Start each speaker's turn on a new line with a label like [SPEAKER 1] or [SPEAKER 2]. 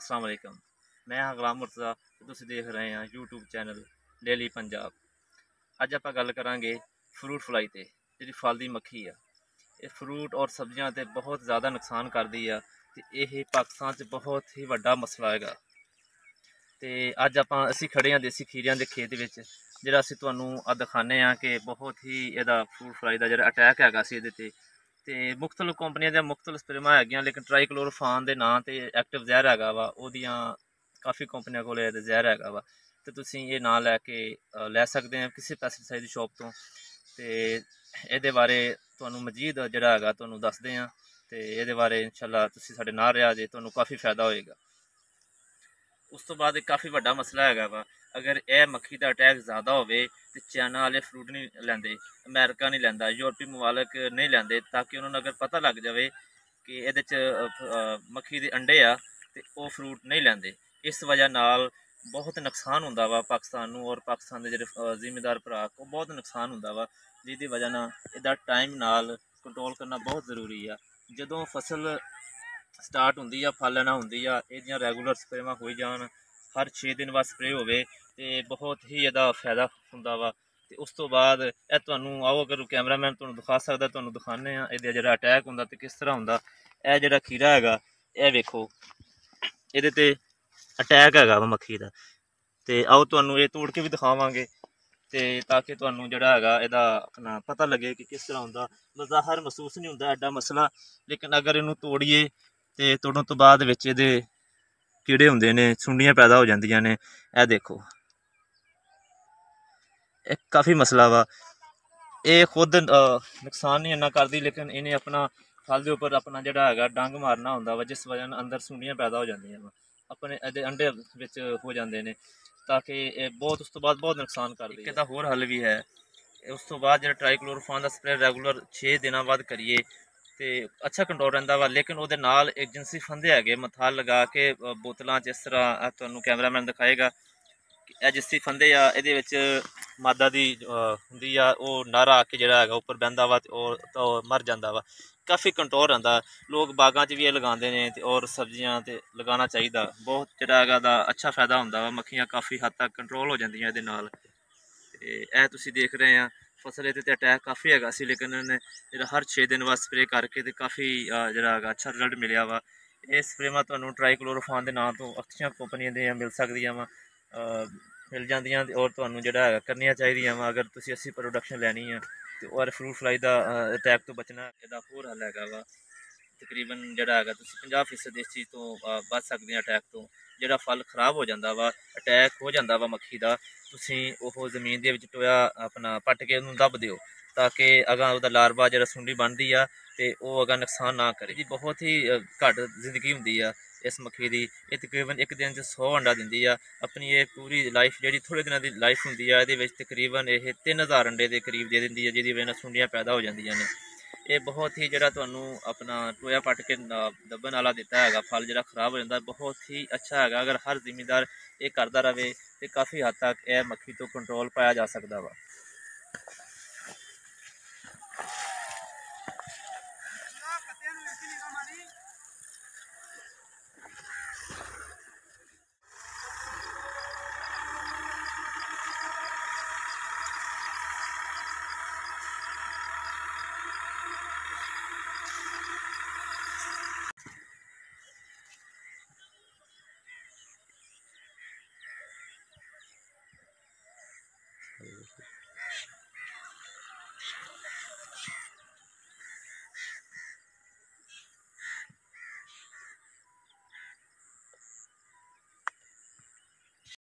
[SPEAKER 1] ਅਸਲਾਮ ਅਲੈਕਮ। ਮੈਂ ਹਾਂ ਗੁਲਾਮ ਮੁਰਤਜ਼ਾ ਤੁਸੀਂ ਦੇਖ ਰਹੇ ਹਾਂ YouTube ਚੈਨਲ ਡੇਲੀ ਪੰਜਾਬ ਅੱਜ ਆਪਾਂ ਗੱਲ ਕਰਾਂਗੇ ਫਰੂਟ ਫਲਾਈ ਤੇ, ਜਿਹੜੀ ਫਲ ਦੀ ਮੱਖੀ ਆ। ਇਹ ਫਰੂਟ ਔਰ ਸਬਜ਼ੀਆਂ ਤੇ ਬਹੁਤ ਜ਼ਿਆਦਾ ਨੁਕਸਾਨ ਕਰਦੀ ਆ ਤੇ ਇਹ ਪਾਕਿਸਤਾਨ 'ਚ ਬਹੁਤ ਹੀ ਵੱਡਾ ਮਸਲਾ ਹੈਗਾ। ਤੇ ਅੱਜ ਆਪਾਂ ਅਸੀਂ ਖੜੇ ਹਾਂ ਦੇਸੀ ਖੀਰਿਆਂ ਦੇ ਖੇਤ ਵਿੱਚ, ਜਿਹੜਾ ਅਸੀਂ ਤੁਹਾਨੂੰ ਆ ਦਿਖਾਣੇ ਆ ਕਿ ਬਹੁਤ ਹੀ ਇਹਦਾ ਫਰੂਟ ਫਲਾਈ ਦਾ ਜਿਹੜਾ ਅਟੈਕ ਹੈਗਾ ਸੀ ਇਹਦੇ ਤੇ। ਤੇ ਮੁxtਲਫ ਕੰਪਨੀਆਂ ਦੀਆਂ ਮੁxtਲਫ ਸਪਰੇਆਂ ਹੈਗੀਆਂ, ਲੇਕਿਨ ਟ੍ਰਾਈਕਲੋਰੋਫਾਨ ਦੇ ਨਾਂ ਤੇ ਐਕਟਿਵ ਜ਼ਹਿਰ ਹੈਗਾ ਵਾ, ਉਹਦੀਆਂ ਕਾਫੀ ਕੰਪਨੀਆਂ ਕੋਲ ਇਹ ਜ਼ਹਿਰ ਹੈਗਾ ਵਾ। ਤੇ ਤੁਸੀਂ ਇਹ ਨਾਂ ਲੈ ਕੇ ਲੈ ਸਕਦੇ ਆ ਕਿਸੇ ਪੈਸਟੀਸਾਈਡ ਦੀ ਸ਼ਾਪ ਤੋਂ। ਤੇ ਇਹਦੇ ਬਾਰੇ ਤੁਹਾਨੂੰ ਮਜ਼ੀਦ ਜਿਹੜਾ ਹੈਗਾ, ਤੁਹਾਨੂੰ ਦੱਸਦੇ ਆ। ਤੇ ਇਹਦੇ ਬਾਰੇ ਇਨਸ਼ਾਅੱਲਾ ਤੁਸੀਂ ਸਾਡੇ ਨਾਲ ਰਿਹਾ ਜੇ, ਤੁਹਾਨੂੰ ਕਾਫੀ ਫਾਇਦਾ ਹੋਏਗਾ। ਉਸ ਤੋਂ ਬਾਅਦ ਇਹ ਕਾਫੀ ਵੱਡਾ ਮਸਲਾ ਹੈਗਾ ਵਾ। ਅਗਰ ਇਹ ਮੱਖੀ ਦਾ ਅਟੈਕ ਜ਼ਿਆਦਾ ਹੋਵੇ ਤੇ ਚਾਈਨਾ ਵਾਲੇ ਫਰੂਟ ਨਹੀਂ ਲੈਂਦੇ ਅਮਰੀਕਾ ਨਹੀਂ ਲੈਂਦਾ ਯੂਰਪੀ ਮਮਾਲਕ ਨਹੀਂ ਲੈਂਦੇ ਤਾਂ ਕਿ ਉਹਨਾਂ ਨੂੰ ਅਗਰ ਪਤਾ ਲੱਗ ਜਾਵੇ ਕਿ ਇਹਦੇ ਚ ਮੱਖੀ ਦੇ ਅੰਡੇ ਆ ਤੇ ਉਹ ਫਰੂਟ ਨਹੀਂ ਲੈਂਦੇ। ਇਸ ਵਜ੍ਹਾ ਨਾਲ ਬਹੁਤ ਨੁਕਸਾਨ ਹੁੰਦਾ ਵਾ ਪਾਕਿਸਤਾਨ ਨੂੰ ਔਰ ਪਾਕਿਸਤਾਨ ਦੇ ਜਿਹੜੇ ਅ, ਭਰਾ ਕੋ ਬਹੁਤ ਨੁਕਸਾਨ ਹੁੰਦਾ ਵਾ ਜਿਹਦੀ ਵਜ੍ਹਾ ਨਾਲ ਇਹਦਾ ਟਾਈਮ ਨਾਲ ਕੰਟਰੋਲ ਕਰਨਾ ਬਹੁਤ ਜ਼ਰੂਰੀ ਆ। ਜਦੋਂ ਫਸਲ ਸਟਾਰਟ ਹੁੰਦੀ ਆ, ਫਲ ਲੈਣਾ ਹੁੰਦੀ ਆ, ਇਹਦੀਆਂ ਰੈਗੂਲਰ ਸਪਰੇਵਾਂ ਹੋਈ ਜਾਣ, ਹਰ 6 ਦਿਨ ਬਾਅਦ ਸਪਰੇ ਹੋਵੇ ਤੇ ਬਹੁਤ ਹੀ ਇਹਦਾ ਫਾਇਦਾ ਹੁੰਦਾ ਵਾ। ਤੇ ਉਸ ਤੋਂ ਬਾਅਦ ਇਹ ਤੁਹਾਨੂੰ ਆਓ, ਅਗਰ ਕੈਮਰਾਮੈਨ ਤੁਹਾਨੂੰ ਦਿਖਾ ਸਕਦਾ, ਤੁਹਾਨੂੰ ਦਿਖਾਣੇ ਆ ਇਹਦਾ ਜਿਹੜਾ ਅਟੈਕ ਹੁੰਦਾ ਤੇ ਕਿਸ ਤਰ੍ਹਾਂ ਹੁੰਦਾ। ਇਹ ਜਿਹੜਾ ਖੀਰਾ ਹੈਗਾ, ਇਹ ਵੇਖੋ, ਇਹਦੇ ਤੇ ਅਟੈਕ ਹੈਗਾ ਵਾ ਮੱਖੀ ਦਾ। ਤੇ ਆਓ ਤੁਹਾਨੂੰ ਇਹ ਤੋੜ ਕੇ ਵੀ ਦਿਖਾਵਾਂਗੇ। ਤੇ ਤਾਂ ਕਿ ਤੁਹਾਨੂੰ ਜਿਹੜਾ ਹੈਗਾ, ਇਹਦਾ ਆਪਣਾ ਪਤਾ ਲੱਗੇ ਕਿ ਕਿਸ ਤਰ੍ਹਾਂ ਹੁੰਦਾ। ਮਜ਼ਾਹਰ ਮਹਿਸੂਸ ਨਹੀਂ ਹੁੰਦਾ, ਐਡਾ ਮਸਲਾ। ਲੇਕਿਨ ਅਗਰ ਇਹਨੂੰ ਤੋੜੀਏ ਤੇ ਤੋੜਨ ਤੋਂ ਬਾਅਦ ਵਿੱਚ ਇਹਦੇ ਕੀੜੇ ਹੁੰਦੇ ਨੇ ਸੁੰਡੀਆਂ ਪੈਦਾ ਹੋ ਜਾਂਦੀਆਂ ਨੇ। ਇਹ ਦੇਖੋ। ਇਹ ਕਾਫੀ ਮਸਲਾ ਵਾ। ਇਹ ਖੁਦ ਨੁਕਸਾਨ ਨਹੀਂ ਇੰਨਾ ਕਰਦੀ ਲੇਕਿਨ ਇਹਨੇ ਆਪਣਾ ਫਲ ਦੇ ਉੱਪਰ ਆਪਣਾ ਜਿਹੜਾ ਹੈਗਾ ਡੰਗ ਮਾਰਨਾ ਹੁੰਦਾ ਵਾ ਜਿਸ ਵਜ੍ਹਾ ਨਾਲ ਅੰਦਰ ਸੁੰਡੀਆਂ ਪੈਦਾ ਹੋ ਜਾਂਦੀਆਂ ਵਾ। ਆਪਣੇ ਇਹਦੇ ਅੰਡੇ ਵਿੱਚ ਹੋ ਜਾਂਦੇ ਨੇ ਤਾਂ ਕਿ ਇਹ ਬਹੁਤ ਉਸ ਤੋਂ ਬਾਅਦ ਬਹੁਤ ਨੁਕਸਾਨ ਕਰਦੀ ਹੈ। ਇਹਦਾ ਹੋਰ ਹੱਲ ਵੀ ਹੈ। ਉਸ ਤੋਂ ਬਾਅਦ ਜਿਹੜਾ ਟ੍ਰਾਈਕਲੋਰੋਫਾਨ ਦਾ ਸਪਰੇ ਰੈਗੂਲਰ 6 ਦਿਨਾਂ ਬਾਅਦ ਕਰੀਏ ਤੇ ਅੱਛਾ ਕੰਟਰੋਲ ਰਹਿੰਦਾ ਵਾ, ਲੇਕਿਨ ਉਹਦੇ ਨਾਲ ਏਜੰਸੀ ਫੰਦੇ ਹੈਗੇ, ਮਥਾਲ ਲਗਾ ਕੇ ਬੋਤਲਾਂ 'ਚ ਇਸ ਤਰ੍ਹਾਂ ਤੁਹਾਨੂੰ ਕੈਮਰਾਮੈਨ ਦਿਖਾਏਗਾ ਕਿ ਇਹ ਫੰਦੇ ਆ, ਇਹਦੇ ਵਿੱਚ ਮਾਦਾ ਦੀ ਹੁੰਦੀ ਆ, ਉਹ ਨਾਰਾ ਆ ਕੇ ਜਿਹੜਾ ਹੈਗਾ ਉੱਪਰ ਬਹਿੰਦਾ ਵਾ ਤੇ ਉਹ, ਤਾਂ ਉਹ ਮਰ ਜਾਂਦਾ ਵਾ। ਕਾਫੀ ਕੰਟਰੋਲ ਰਹਿੰਦਾ, ਲੋਕ ਬਾਗਾਂ 'ਚ ਵੀ ਇਹ ਲਗਾਉਂਦੇ ਨੇ ਤੇ ਔਰ ਸਬਜ਼ੀਆਂ ਤੇ ਲਗਾਉਣਾ ਚਾਹੀਦਾ। ਬਹੁਤ ਜਿਹੜਾ ਹੈਗਾ ਦਾ ਅੱਛਾ ਫਾਇਦਾ ਹੁੰਦਾ ਵਾ, ਮੱਖੀਆਂ ਕਾਫੀ ਹੱਦ ਤੱਕ ਕੰਟਰੋਲ ਹੋ ਜਾਂਦੀਆਂ ਇਹਦੇ ਨਾਲ। ਤੇ ਇਹ ਤੁਸੀਂ ਦੇਖ ਰਹੇ ਆ, ਫਸਲ ਇਹਦੇ ਤੇ ਅਟੈਕ ਕਾਫੀ ਹੈਗਾ ਸੀ, ਲੇਕਿਨ ਇਹਨੇ ਜਿਹੜਾ ਹਰ 6 ਦਿਨ ਬਾਅਦ ਸਪਰੇਅ ਕਰਕੇ ਤੇ ਕਾਫੀ ਜਿਹੜਾ ਹੈਗਾ ਅੱਛਾ ਰਿਜ਼ਲਟ ਮਿਲਿਆ ਵਾ। ਇਹ ਸਪਰੇਵਾਂ ਤੁਹਾਨੂੰ ਟ੍ਰਾਈਕਲੋਰੋਫਾਨ ਦੇ ਨਾਂ ਤੋਂ ਅੱਛੀਆਂ ਕੰਪਨੀਆਂ ਦੀਆਂ ਮਿਲ ਸਕਦੀਆਂ ਵਾ ਮਿਲ ਜਾਂਦੀਆਂ ਔਰ ਤੁਹਾਨੂੰ ਜਿਹੜਾ ਹੈਗਾ ਕਰਨੀਆਂ ਚਾਹੀਦੀਆਂ ਵਾ, ਅਗਰ ਤੁਸੀਂ ਅਸੀਂ ਪ੍ਰੋਡਕਸ਼ਨ ਲੈਣੀ ਆ ਤੇ ਔਰ ਫਰੂਟ ਫਲਾਈ ਦਾ ਅਟੈਕ ਤੋਂ ਬਚਣਾ, ਇਹਦਾ ਹੋਰ ਹੱਲ ਹੈਗਾ ਵਾ। ਤਕਰੀਬਨ ਜਿਹੜਾ ਹੈਗਾ ਤੁਸੀਂ 50% ਇਸ ਚੀਜ਼ ਤੋਂ ਅ, ਬਚ ਸਕਦੇ ਆ ਅਟੈਕ ਤੋਂ। ਜਿਹੜਾ ਫਲ ਖਰਾਬ ਹੋ ਜਾਂਦਾ ਵਾ ਅਟੈਕ ਹੋ ਜਾਂਦਾ ਵਾ ਮੱਖੀ ਦਾ ਤੁਸੀਂ ਉਹ ਜ਼ਮੀਨ ਦੇ ਵਿੱਚ ਟੋਇਆ ਆਪਣਾ ਪੱਟ ਕੇ ਉਹਨੂੰ ਦੱਬ ਦਿਓ ਤਾਂ ਕਿ ਅਗਾ ਉਹਦਾ ਲਾਰਵਾ ਜਿਹੜਾ ਸੁੰਡੀ ਬਣਦੀ ਆ ਤੇ ਉਹ ਅਗਾ ਨੁਕਸਾਨ ਨਾ ਕਰੇ। ਜੀ ਬਹੁਤ ਹੀ ਘੱਟ ਜ਼ਿੰਦਗੀ ਹੁੰਦੀ ਆ ਇਸ ਮੱਖੀ ਦੀ। ਇਹ ਤਕਰੀਬਨ ਇੱਕ ਦਿਨ 'ਚ 100 ਅੰਡਾ ਦਿੰਦੀ ਆ। ਆਪਣੀ ਇਹ ਪੂਰੀ ਲਾਈਫ ਜਿਹੜੀ ਥੋੜੇ ਦਿਨਾਂ ਦੀ ਲਾਈਫ ਹੁੰਦੀ ਆ ਇਹਦੇ ਵਿੱਚ ਤਕਰੀਬਨ ਇਹ 3000 ਅੰਡੇ ਦੇ ਕਰੀਬ ਦੇ ਦਿੰਦੀ ਆ ਜਿਹਦੀ ਵਜ੍ਹਾ ਨਾਲ ਸੁੰਡੀਆਂ ਪੈਦਾ ਹੋ ਜਾਂਦੀਆਂ ਨੇ। ਇਹ ਬਹੁਤ ਹੀ ਜਿਹੜਾ ਤੁਹਾਨੂੰ ਆਪਣਾ ਟੋਇਆ ਪੱਟ ਕੇ ਦੱਬਣ ਵਾਲਾ ਦਿੱਤਾ ਹੈਗਾ, ਫਲ ਜਿਹੜਾ ਖਰਾਬ ਹੋ ਜਾਂਦਾ, ਬਹੁਤ ਹੀ ਅੱਛਾ ਹੈਗਾ, ਅਗਰ ਹਰ ਜ਼ਿਮੀਂਦਾਰ ਇਹ ਕਰਦਾ ਰਹੇ ਤੇ ਕਾਫੀ ਹੱਦ ਤੱਕ ਇਹ ਮੱਖੀ ਤੋਂ ਕੰਟਰੋਲ ਪਾਇਆ ਜਾ ਸਕਦਾ ਵਾ।